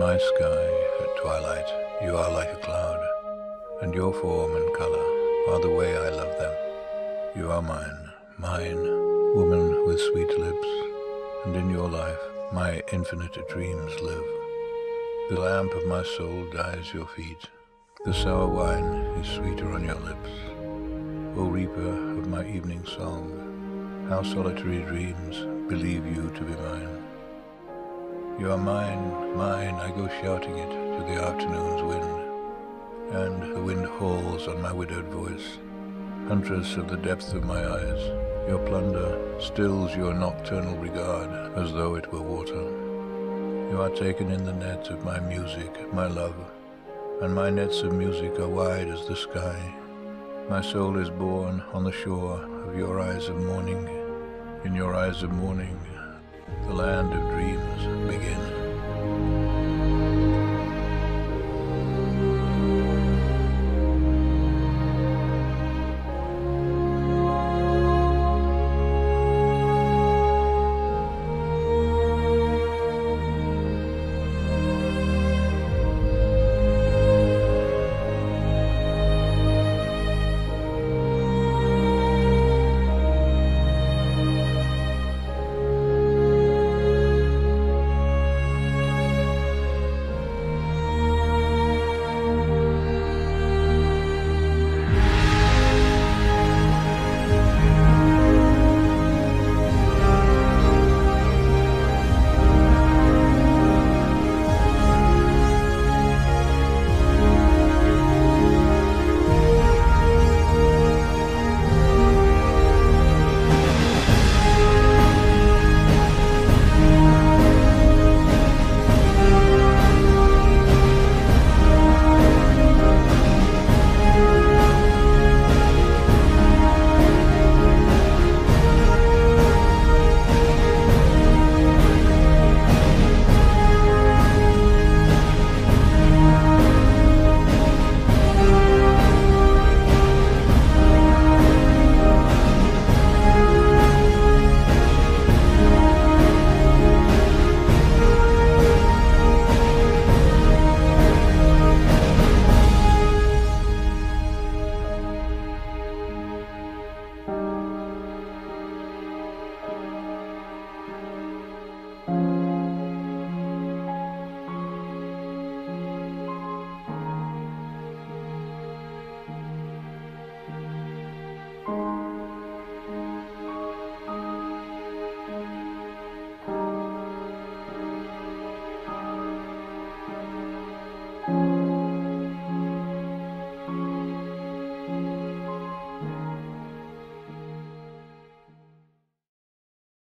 sky at twilight, you are like a cloud, and your form and color are the way I love them. You are mine, mine, woman with sweet lips, and in your life my infinite dreams live. The lamp of my soul dyes your feet, the sour wine is sweeter on your lips. O reaper of my evening song, how solitary dreams believe you to be mine. You are mine, mine, I go shouting it to the afternoon's wind, and the wind hauls on my widowed voice. Huntress of the depth of my eyes, your plunder stills your nocturnal regard as though it were water. You are taken in the net of my music, my love, and my nets of music are wide as the sky. My soul is born on the shore of your eyes of morning. In your eyes of morning, the land of dreams.